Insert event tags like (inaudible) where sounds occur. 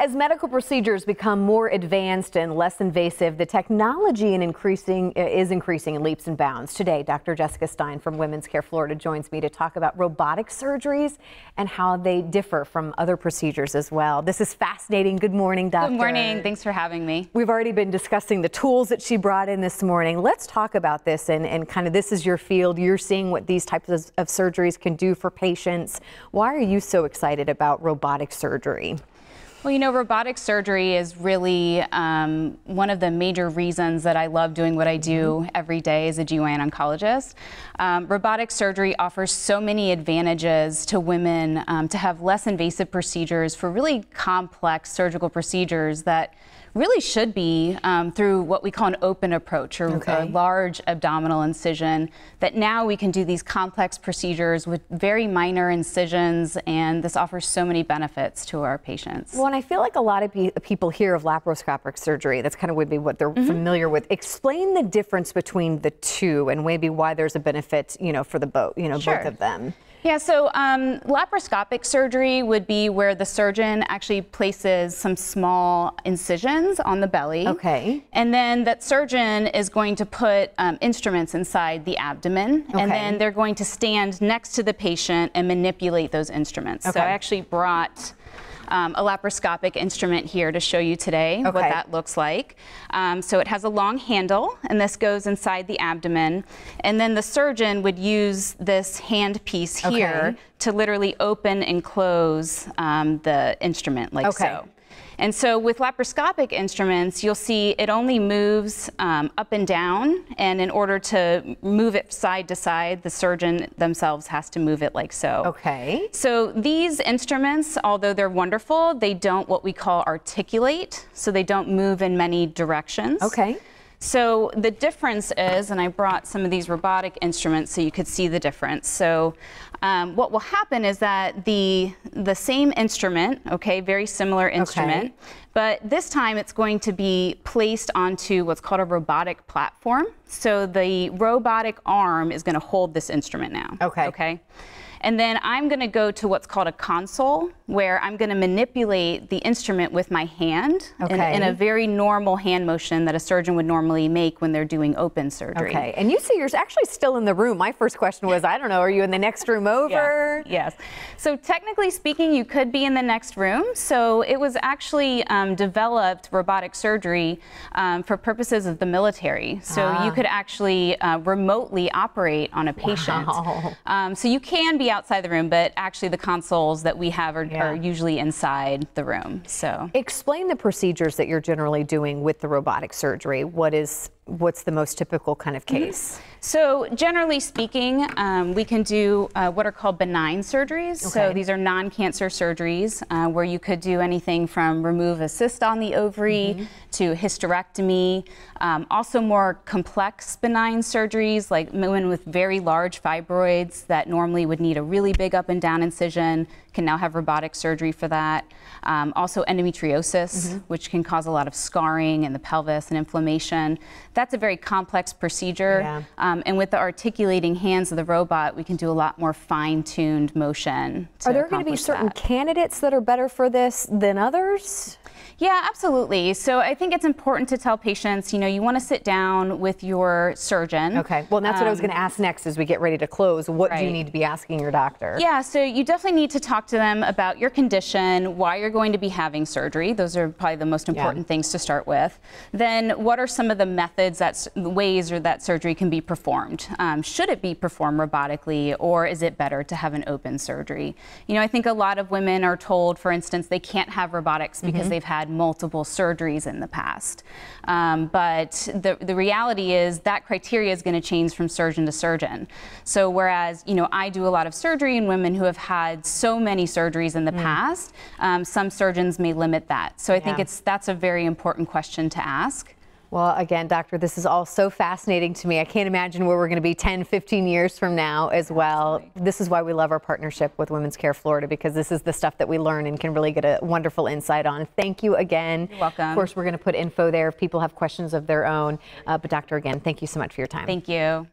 As medical procedures become more advanced and less invasive, the technology in increasing uh, is increasing in leaps and bounds. Today, Dr. Jessica Stein from Women's Care Florida joins me to talk about robotic surgeries and how they differ from other procedures as well. This is fascinating. Good morning, doctor. Good morning. Thanks for having me. We've already been discussing the tools that she brought in this morning. Let's talk about this and, and kind of this is your field. You're seeing what these types of, of surgeries can do for patients. Why are you so excited about robotic surgery? Well, you know, robotic surgery is really um, one of the major reasons that I love doing what I do mm-hmm. every day as a GYN oncologist. Um, robotic surgery offers so many advantages to women um, to have less invasive procedures for really complex surgical procedures that really should be um, through what we call an open approach or okay. a large abdominal incision that now we can do these complex procedures with very minor incisions and this offers so many benefits to our patients. Well, and I feel like a lot of people hear of laparoscopic surgery. That's kind of would be what they're mm -hmm. familiar with. Explain the difference between the two and maybe why there's a benefit, you know, for the both, you know, sure. both of them. Yeah, so um, laparoscopic surgery would be where the surgeon actually places some small incisions on the belly. Okay. And then that surgeon is going to put um, instruments inside the abdomen, okay. and then they're going to stand next to the patient and manipulate those instruments. Okay. So I actually brought um, a laparoscopic instrument here to show you today okay. what that looks like. Um, so it has a long handle, and this goes inside the abdomen. And then the surgeon would use this hand piece here okay. to literally open and close um, the instrument like okay. so. And so with laparoscopic instruments, you'll see it only moves um, up and down. And in order to move it side to side, the surgeon themselves has to move it like so. Okay. So these instruments, although they're wonderful, they don't what we call articulate. So they don't move in many directions. Okay. So the difference is, and I brought some of these robotic instruments so you could see the difference. So um, what will happen is that the the same instrument, okay, very similar instrument, okay. but this time it's going to be placed onto what's called a robotic platform. So the robotic arm is going to hold this instrument now. Okay. Okay. And then I'm going to go to what's called a console, where I'm going to manipulate the instrument with my hand okay. in, in, a very normal hand motion that a surgeon would normally make when they're doing open surgery. Okay. And you see you're actually still in the room. My first question was, I don't know, are you in the next room (laughs) over? Yeah. Yes. So technically speaking, you could be in the next room. So it was actually um, developed robotic surgery um, for purposes of the military. So ah. you could actually uh, remotely operate on a patient. Wow. Um, so you can be outside the room, but actually the consoles that we have are, yeah. are usually inside the room. So explain the procedures that you're generally doing with the robotic surgery. What is what's the most typical kind of mm-hmm. case? Mm -hmm. So generally speaking, um, we can do uh, what are called benign surgeries. Okay. So these are non-cancer surgeries uh, where you could do anything from remove a cyst on the ovary mm -hmm. to hysterectomy. Um, also more complex benign surgeries like women with very large fibroids that normally would need a really big up and down incision can now have robotic surgery for that. Um, also endometriosis, mm -hmm. which can cause a lot of scarring in the pelvis and inflammation. That's a very complex procedure. Yeah. Um, and with the articulating hands of the robot, we can do a lot more fine-tuned motion. Are there going to be certain that. candidates that are better for this than others? Yeah, absolutely. So I think it's important to tell patients, you know, you want to sit down with your surgeon. Okay. Well, that's um, what I was going to ask next as we get ready to close. What right. do you need to be asking your doctor? Yeah, so you definitely need to talk to them about your condition, why you're going to be having surgery. Those are probably the most important yeah. things to start with. Then what are some of the methods that ways or that surgery can be performed? Um, should it be performed robotically or is it better to have an open surgery? You know, I think a lot of women are told, for instance, they can't have robotics because mm -hmm. they've had multiple surgeries in the past. Um, but the, the reality is that criteria is going to change from surgeon to surgeon. So whereas, you know, I do a lot of surgery in women who have had so many surgeries in the mm. past, um, some surgeons may limit that. So I yeah. think it's that's a very important question to ask. Well, again, doctor, this is all so fascinating to me. I can't imagine where we're going to be 10, 15 years from now as well. Absolutely. This is why we love our partnership with Women's Care Florida because this is the stuff that we learn and can really get a wonderful insight on. Thank you again. You're welcome. Of course, we're going to put info there if people have questions of their own. Uh, but doctor, again, thank you so much for your time. Thank you.